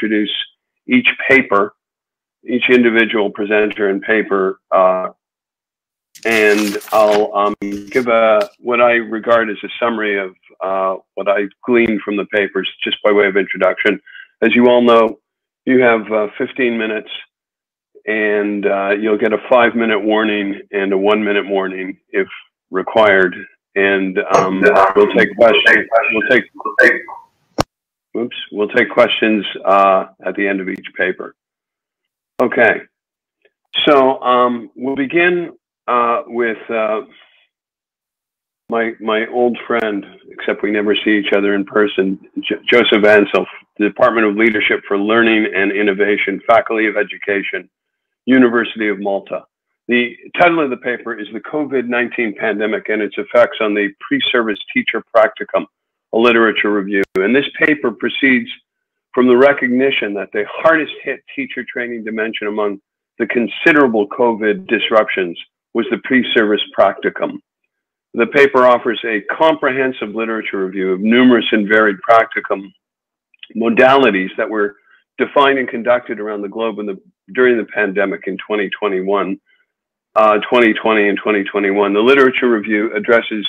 introduce each paper, each individual presenter and paper, uh, and I'll um, give a what I regard as a summary of uh, what I gleaned from the papers, just by way of introduction. As you all know, you have uh, 15 minutes, and uh, you'll get a five-minute warning and a one-minute warning if required. And um, we'll take questions. We'll take. Oops. We'll take questions uh, at the end of each paper. Okay. So um, we'll begin uh, with uh, my my old friend, except we never see each other in person, Joseph Vancell, Department of Leadership for Learning and Innovation, Faculty of Education, University of Malta. The title of the paper is The COVID-19 Pandemic and Its Effects on the Pre-Service Teacher Practicum, a literature review. And this paper proceeds from the recognition that the hardest hit teacher training dimension among the considerable COVID disruptions was the pre-service practicum. The paper offers a comprehensive literature review of numerous and varied practicum modalities that were defined and conducted around the globe the, during the pandemic in 2021, uh, 2020 and 2021. The literature review addresses,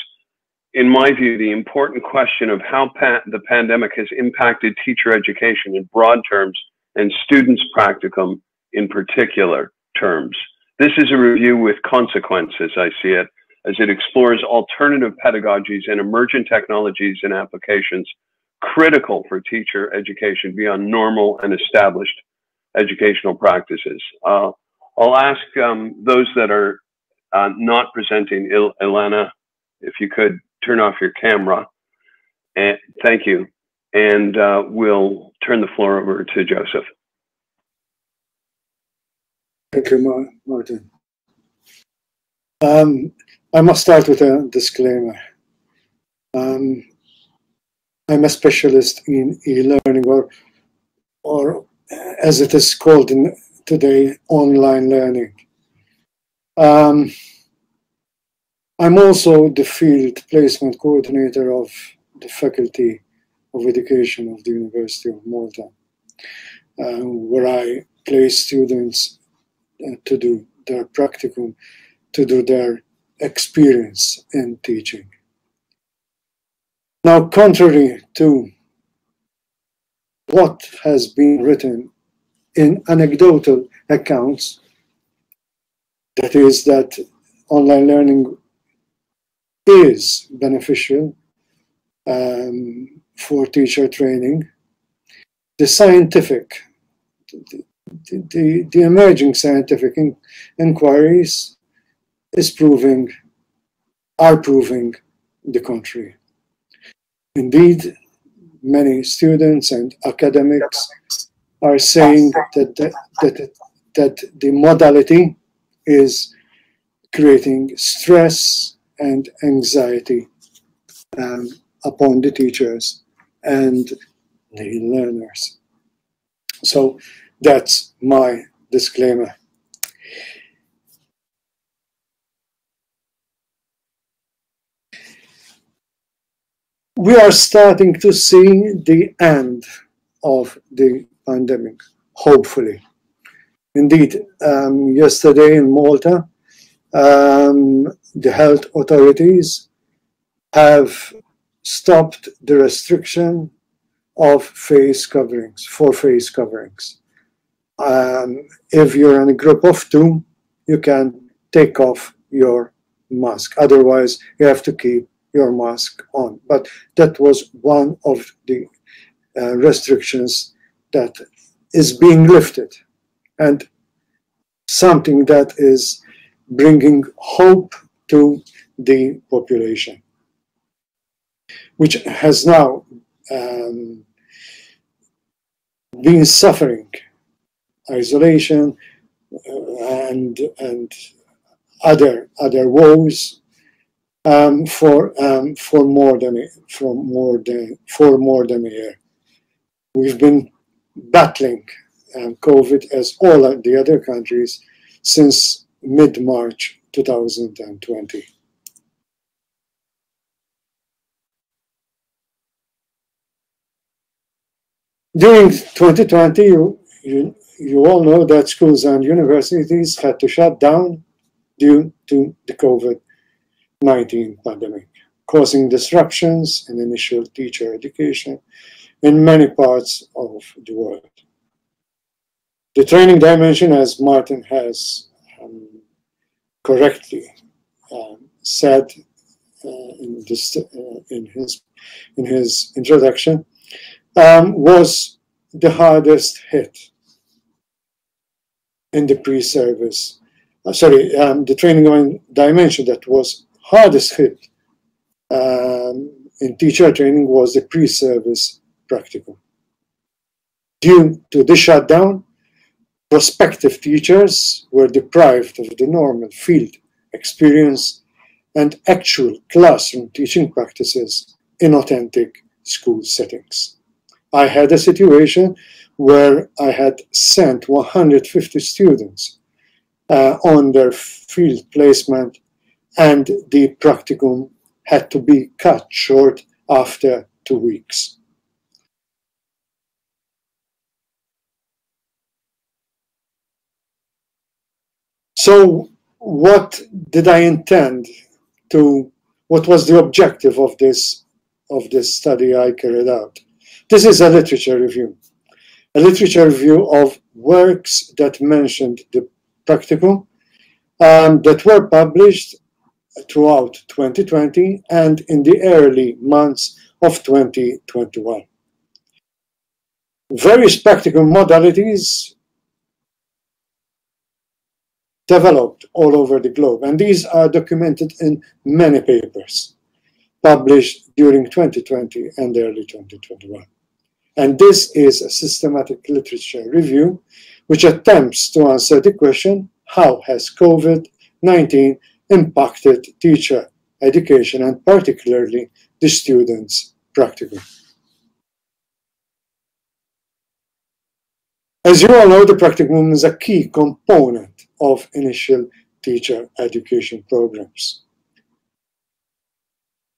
in my view, the important question of how pa the pandemic has impacted teacher education in broad terms and students' practicum in particular terms. This is a review with consequences, I see it, as it explores alternative pedagogies and emergent technologies and applications critical for teacher education beyond normal and established educational practices. Uh, I'll ask um, those that are uh, not presenting, Il Ilana, if you could turn off your camera. And thank you. And uh, we'll turn the floor over to Joseph. Thank you, Martin. Um, I must start with a disclaimer. Um, I'm a specialist in e-learning or, or as it is called in today, online learning. Um, I'm also the field placement coordinator of the Faculty of Education of the University of Malta, uh, where I place students uh, to do their practicum, to do their experience in teaching. Now, contrary to what has been written in anecdotal accounts, that is, that online learning is beneficial um, for teacher training, the scientific, the, the, the emerging scientific in, inquiries is proving, are proving the contrary. Indeed, many students and academics are saying that, that, that, that the modality is creating stress and anxiety um, upon the teachers and the learners. So that's my disclaimer. We are starting to see the end of the pandemic, hopefully. Indeed, um, yesterday in Malta, um, the health authorities have stopped the restriction of face coverings, for face coverings um, if you're in a group of two, you can take off your mask. Otherwise, you have to keep your mask on. But that was one of the uh, restrictions that is being lifted and something that is bringing hope to the population, which has now um, been suffering isolation uh, and and other other woes um, for um, for more than for more than for more than a year. We've been battling um, COVID as all the other countries since mid March 2020. During 2020, you, you, you all know that schools and universities had to shut down due to the COVID-19 pandemic, causing disruptions in initial teacher education in many parts of the world. The training dimension, as Martin has correctly um, said uh, in, this, uh, in, his, in his introduction, um, was the hardest hit in the pre-service. Uh, sorry, um, the training on dimension that was hardest hit um, in teacher training was the pre-service practical. Due to the shutdown, prospective teachers were deprived of the normal field experience and actual classroom teaching practices in authentic school settings. I had a situation where I had sent 150 students uh, on their field placement and the practicum had to be cut short after two weeks. So what did I intend to, what was the objective of this, of this study I carried out? This is a literature review, a literature review of works that mentioned the practicum um, that were published throughout 2020 and in the early months of 2021. Various practical modalities developed all over the globe, and these are documented in many papers published during 2020 and early 2021. And this is a systematic literature review which attempts to answer the question, how has COVID-19 impacted teacher education and particularly the students' practicum? As you all know, the practicum is a key component of initial teacher education programs.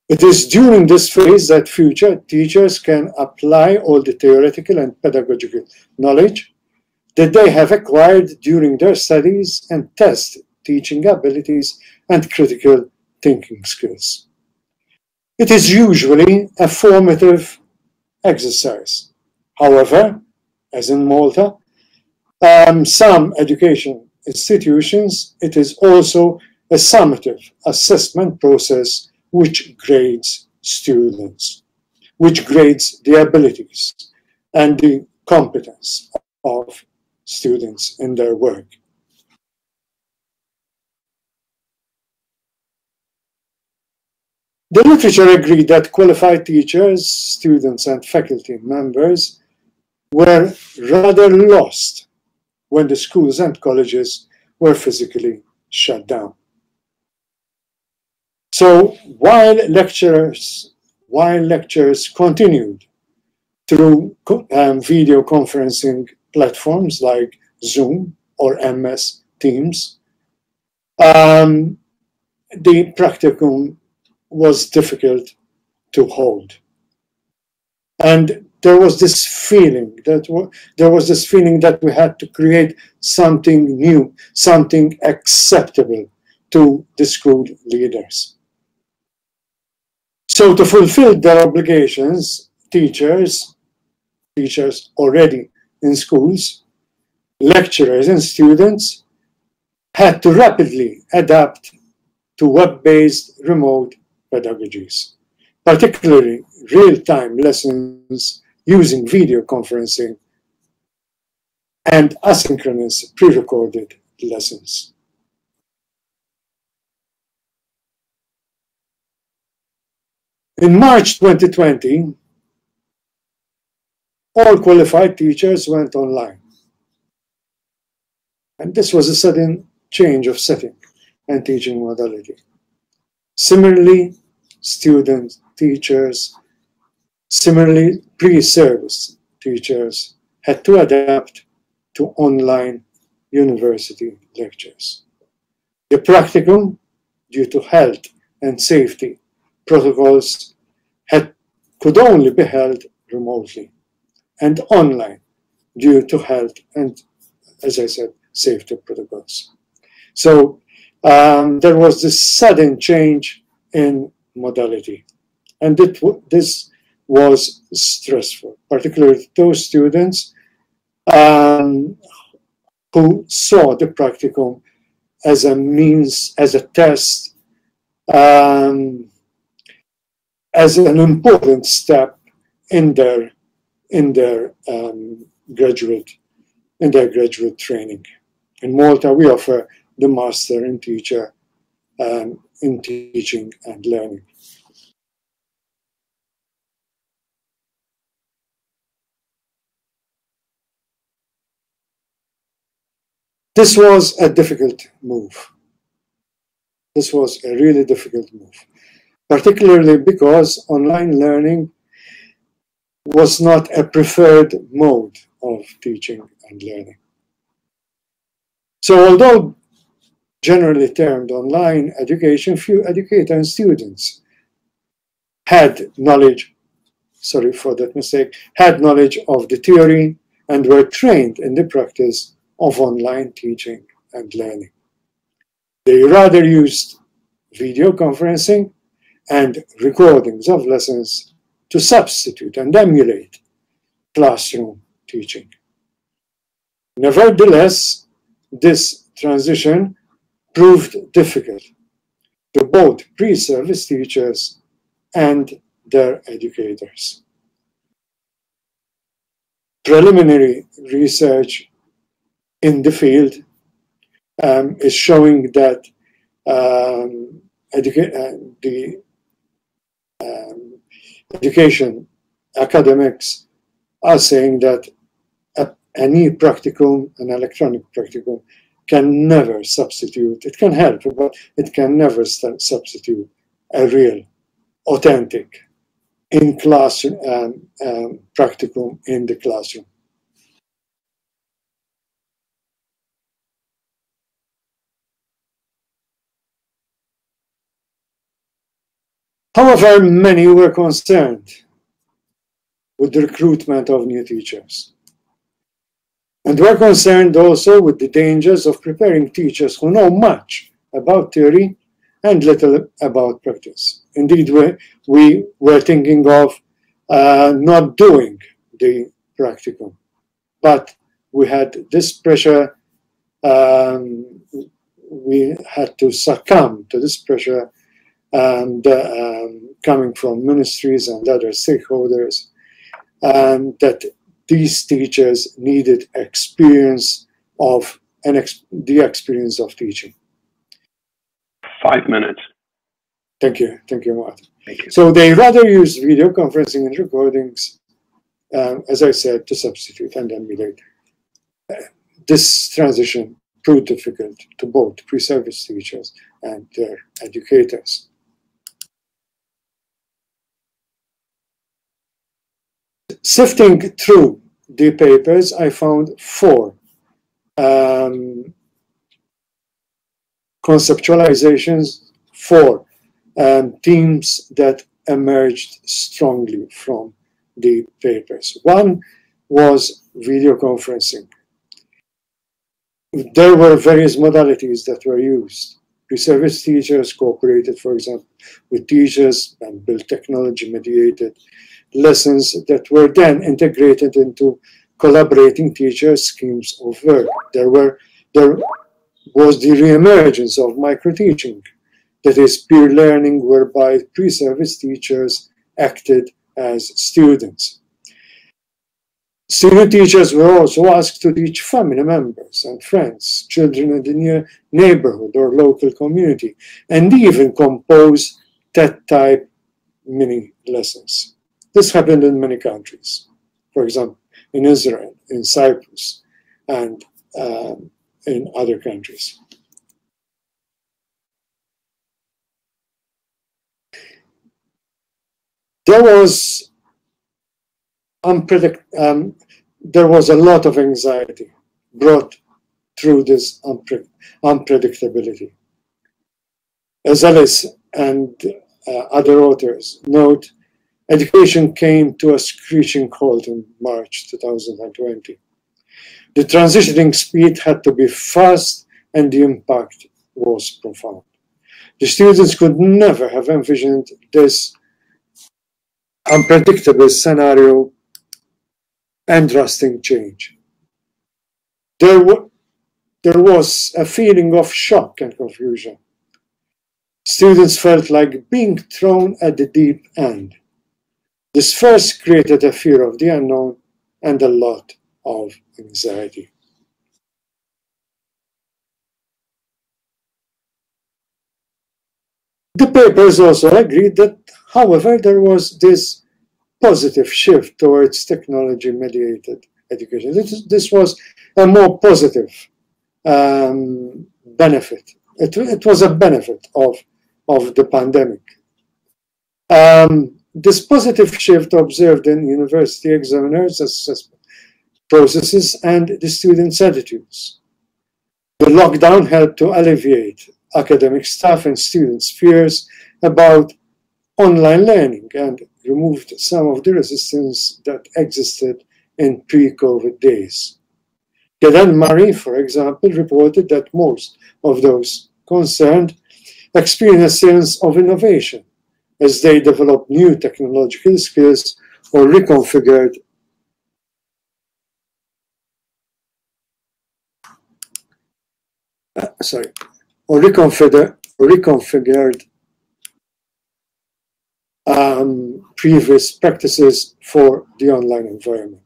It is during this phase that future teachers can apply all the theoretical and pedagogical knowledge that they have acquired during their studies and test teaching abilities and critical thinking skills. It is usually a formative exercise. However, as in Malta, um, some education institutions, it is also a summative assessment process which grades students, which grades the abilities and the competence of students in their work. The literature agreed that qualified teachers, students, and faculty members were rather lost when the schools and colleges were physically shut down. So while lectures, while lectures continued through um, video conferencing platforms like Zoom or MS Teams, um, the practicum was difficult to hold. And there was this feeling that there was this feeling that we had to create something new, something acceptable to the school leaders. So to fulfill their obligations, teachers, teachers already in schools, lecturers and students had to rapidly adapt to web-based remote pedagogies, particularly real-time lessons using video conferencing and asynchronous pre-recorded lessons. In March 2020, all qualified teachers went online. And this was a sudden change of setting and teaching modality. Similarly, students, teachers, similarly, pre-service teachers had to adapt to online university lectures. The practicum, due to health and safety protocols, had, could only be held remotely. and online due to health and, as I said, safety protocols. So um, there was this sudden change in modality. And it, this was stressful, particularly those students um, who saw the practicum as a means, as a test, um, as an important step in their in their um, graduate in their graduate training. In Malta, we offer the master in teacher um, in teaching and learning. This was a difficult move. This was a really difficult move, particularly because online learning was not a preferred mode of teaching and learning. So although generally termed online education, few educators and students had knowledge, sorry for that mistake, had knowledge of the theory and were trained in the practice of online teaching and learning. They rather used video conferencing and recordings of lessons to substitute and emulate classroom teaching. Nevertheless, this transition proved difficult to both pre-service teachers and their educators. Preliminary research in the field um, is showing that um, educa uh, the um, education academics are saying that a, any practicum, an electronic practicum, can never substitute, it can help, but it can never substitute a real, authentic, in class um, um, practicum in the classroom. However, many were concerned with the recruitment of new teachers. And were concerned also with the dangers of preparing teachers who know much about theory and little about practice. Indeed, we, we were thinking of uh, not doing the practicum, but we had this pressure, um, we had to succumb to this pressure and um, coming from ministries and other stakeholders, and that these teachers needed experience of an ex the experience of teaching. Five minutes. Thank you, thank you, Martin. Thank you. So they rather use video conferencing and recordings, um, as I said, to substitute and emulate. Uh, this transition proved difficult to both pre-service teachers and their educators. Sifting through the papers, I found four um, conceptualizations, four um, themes that emerged strongly from the papers. One was video conferencing. There were various modalities that were used. Pre-service teachers cooperated, for example, with teachers and built technology mediated lessons that were then integrated into collaborating teacher schemes of work. There were there was the reemergence of micro-teaching, that is peer learning whereby pre-service teachers acted as students. Student teachers were also asked to teach family members and friends, children in the near neighborhood or local community, and even compose TED-type mini lessons. This happened in many countries. For example, in Israel, in Cyprus, and um, in other countries. There was unpredict um, there was a lot of anxiety brought through this unpre unpredictability. As Ellis and uh, other authors note, education came to a screeching halt in March 2020. The transitioning speed had to be fast and the impact was profound. The students could never have envisioned this unpredictable scenario and drastic change. There, there was a feeling of shock and confusion. Students felt like being thrown at the deep end. This first created a fear of the unknown and a lot of anxiety. The papers also agreed that, however, there was this positive shift towards technology-mediated education. This, this, was a more positive um, benefit. It, it, was a benefit of, of the pandemic. Um, this positive shift observed in university examiners assessment processes and the students' attitudes. The lockdown helped to alleviate academic staff and students' fears about online learning and removed some of the resistance that existed in pre-COVID days. Gedan Marie, for example, reported that most of those concerned experienced a sense of innovation as they developed new technological skills or reconfigured uh, sorry, or reconfigured, reconfigured um, previous practices for the online environment.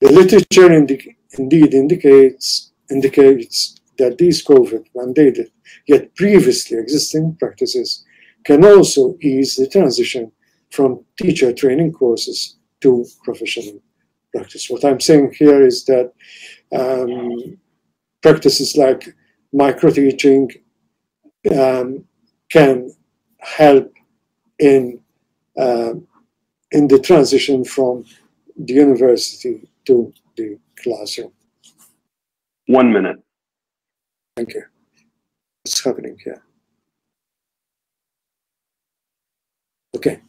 The literature indeed indicates, indicates that these COVID mandated yet previously existing practices can also ease the transition from teacher training courses to professional practice. What I'm saying here is that um, practices like micro teaching um, can help in uh, in the transition from the university to the classroom. One minute. Thank you. What's happening here? Okay.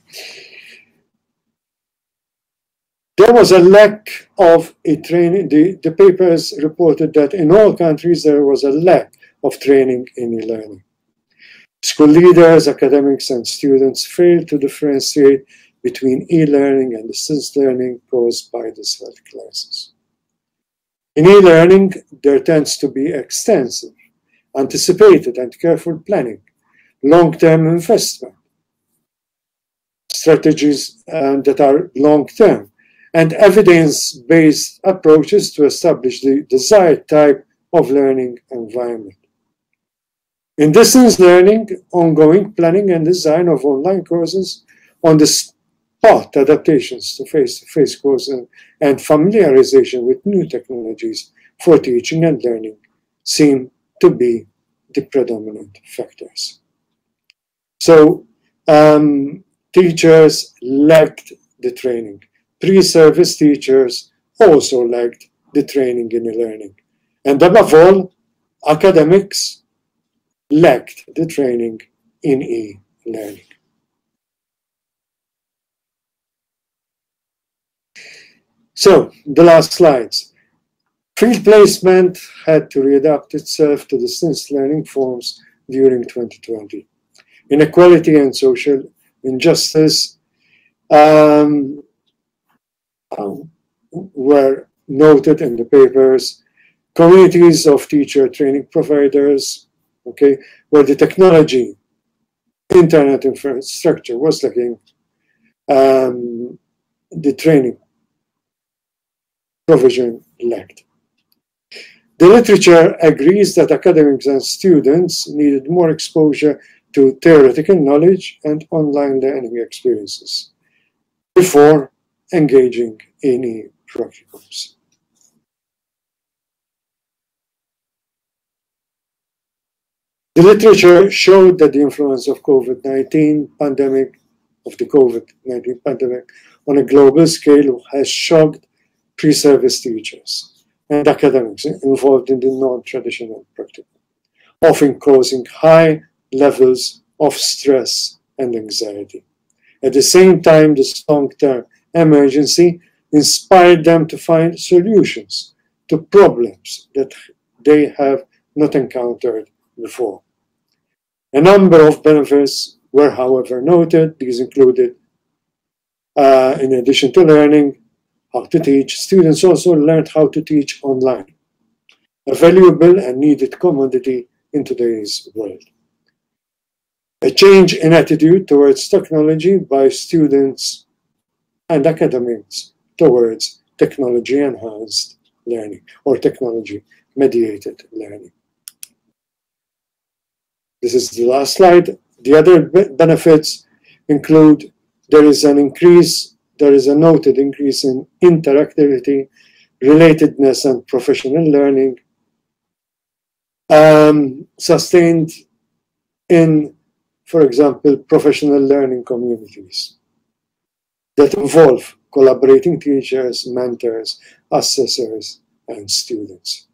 There was a lack of a training. The, the papers reported that in all countries there was a lack of training in e-learning. School leaders, academics, and students failed to differentiate between e-learning and distance learning caused by this health crisis. In e-learning, there tends to be extensive, anticipated, and careful planning, long-term investment, strategies uh, that are long-term, and evidence-based approaches to establish the desired type of learning environment. In distance learning, ongoing planning and design of online courses on the spot adaptations to face-to-face -face courses and familiarization with new technologies for teaching and learning seem to be the predominant factors. So um, teachers lacked the training pre-service teachers also lacked the training in e-learning. And above all, academics lacked the training in e-learning. So, the last slides. Field placement had to readapt itself to distance learning forms during 2020. Inequality and social injustice um, um, were noted in the papers, communities of teacher training providers, okay, where the technology, internet infrastructure was lacking, um, the training provision lacked. The literature agrees that academics and students needed more exposure to theoretical knowledge and online learning experiences before engaging any practicums. The literature showed that the influence of COVID-19 pandemic, of the COVID-19 pandemic on a global scale has shocked pre-service teachers and academics involved in the non-traditional practice, often causing high levels of stress and anxiety. At the same time, this long-term emergency inspired them to find solutions to problems that they have not encountered before. A number of benefits were, however, noted. These included, uh, in addition to learning how to teach, students also learned how to teach online, a valuable and needed commodity in today's world. A change in attitude towards technology by students and academics towards technology enhanced learning or technology mediated learning. This is the last slide. The other benefits include there is an increase, there is a noted increase in interactivity, relatedness, and professional learning, um, sustained in, for example, professional learning communities that involve collaborating teachers, mentors, assessors, and students.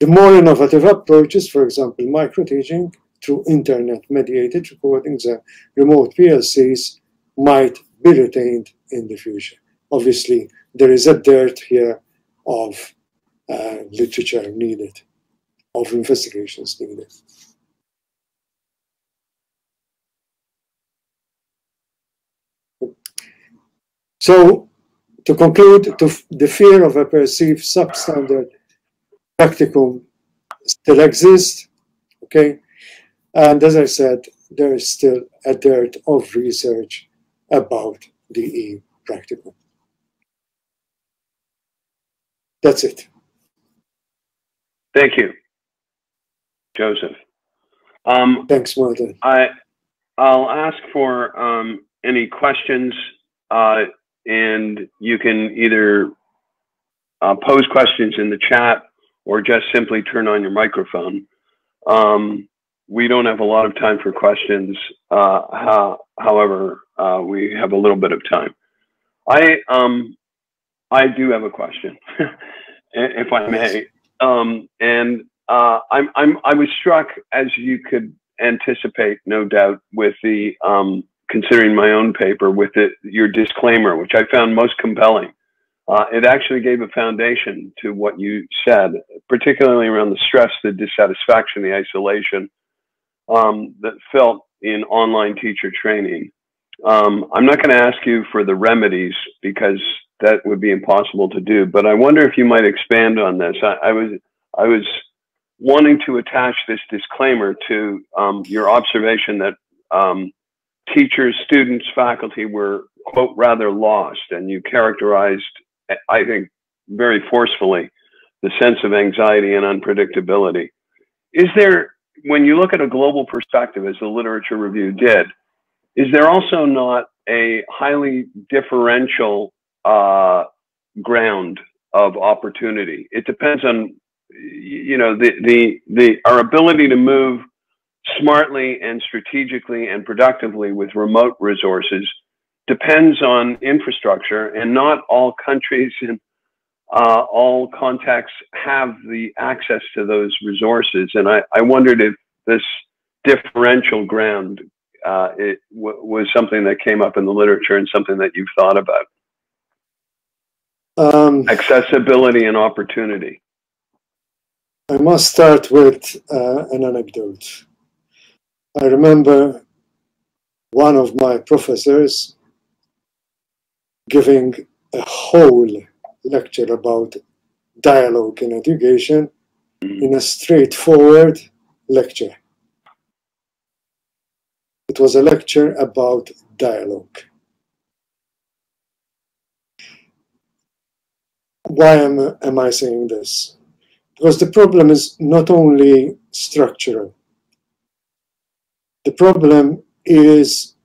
The more innovative approaches, for example, micro-teaching through internet-mediated recordings and remote PLCs might be retained in the future. Obviously, there is a dearth here of uh, literature needed, of investigations needed. So, to conclude, to the fear of a perceived substandard practicum still exists, okay? And as I said, there is still a dearth of research about the E practicum. That's it. Thank you, Joseph. Um, Thanks, Martin. I, I'll ask for um, any questions, uh, and you can either uh, pose questions in the chat or just simply turn on your microphone. Um, we don't have a lot of time for questions. Uh, how, however, uh, we have a little bit of time. I um, I do have a question, if I may. Um, and uh, I'm I'm I was struck, as you could anticipate, no doubt, with the um, considering my own paper with your disclaimer, which I found most compelling uh, it actually gave a foundation to what you said, particularly around the stress, the dissatisfaction, the isolation um, that felt in online teacher training. Um, I'm not going to ask you for the remedies because that would be impossible to do, but I wonder if you might expand on this. I, I was I was wanting to attach this disclaimer to um, your observation that um, teachers, students, faculty were quote rather lost, and you characterized I think, very forcefully the sense of anxiety and unpredictability. Is there, when you look at a global perspective, as the literature review did, is there also not a highly differential uh, ground of opportunity? It depends on, you know, the, the, the, our ability to move smartly and strategically and productively with remote resources depends on infrastructure, and not all countries and uh, all contexts have the access to those resources. And I, I wondered if this differential ground uh, it was something that came up in the literature and something that you've thought about. Um, Accessibility and opportunity. I must start with uh, an anecdote. I remember one of my professors giving a whole lecture about dialogue in education mm. in a straightforward lecture. It was a lecture about dialogue. Why am, am I saying this? Because the problem is not only structural. The problem is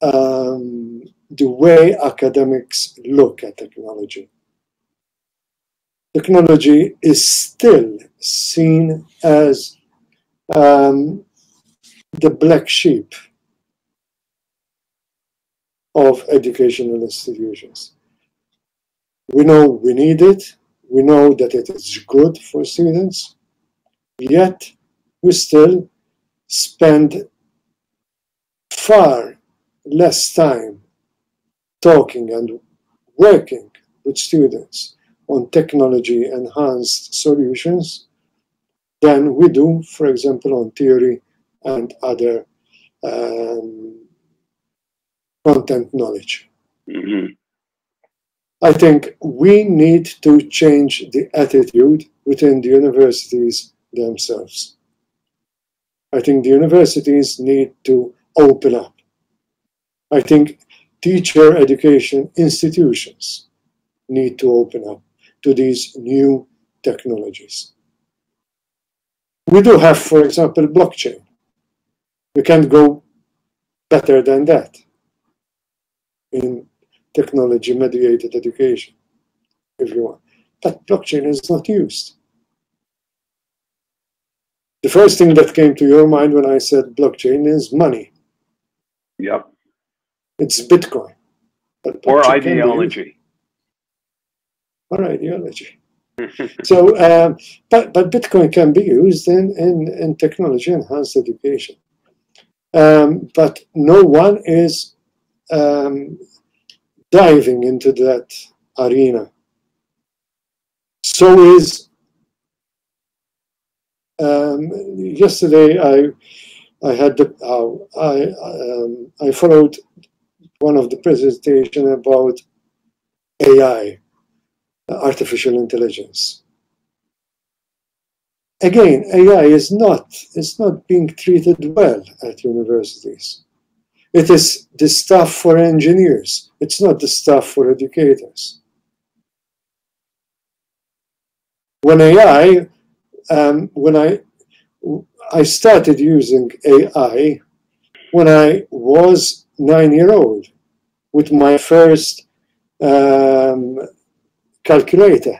um, the way academics look at technology. Technology is still seen as um, the black sheep of educational institutions. We know we need it, we know that it is good for students, yet we still spend far less time talking and working with students on technology enhanced solutions than we do, for example, on theory and other um, content knowledge. Mhm. I think we need to change the attitude within the universities themselves. I think the universities need to open up. I think teacher education institutions need to open up to these new technologies. We do have, for example, blockchain. We can't go better than that in technology mediated education, if you want. But blockchain is not used. The first thing that came to your mind when I said blockchain is money. Yep. It's Bitcoin. But Or ideology. Or ideology. So, um, but, but Bitcoin can be used in, in, in technology enhanced education. Um, but no one is um, diving into that arena. So is um, yesterday I I had the uh, I um, I followed one of the presentation about AI, artificial intelligence. Again, AI is not is not being treated well at universities. It is the stuff for engineers. It's not the stuff for educators. When AI, um, when I, I started using AI when I was nine year old with my first um, calculator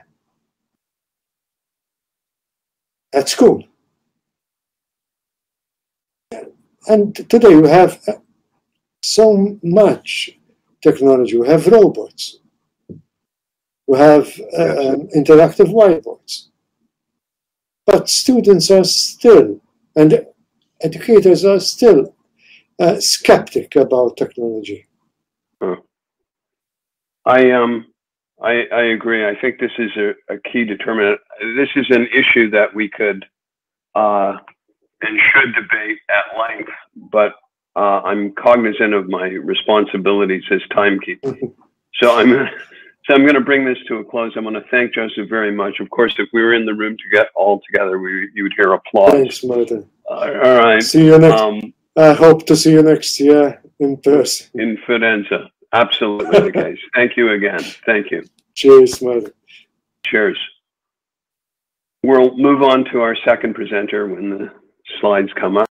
at school. And today we have so much technology. We have robots. We have uh, um, interactive whiteboards. But students are still, and educators are still uh, skeptic about technology. I um I I agree. I think this is a, a key determinant. This is an issue that we could uh, and should debate at length, but uh, I'm cognizant of my responsibilities as timekeeper. So I'm so I'm going to bring this to a close. I want to thank Joseph very much. Of course, if we were in the room to get all together, we you would hear applause. Thanks, Martin. Uh, all right. See you next. Um, I hope to see you next year in person. in Firenze, absolutely the case. Thank you again. Thank you. Cheers, Martin. Cheers. We'll move on to our second presenter when the slides come up.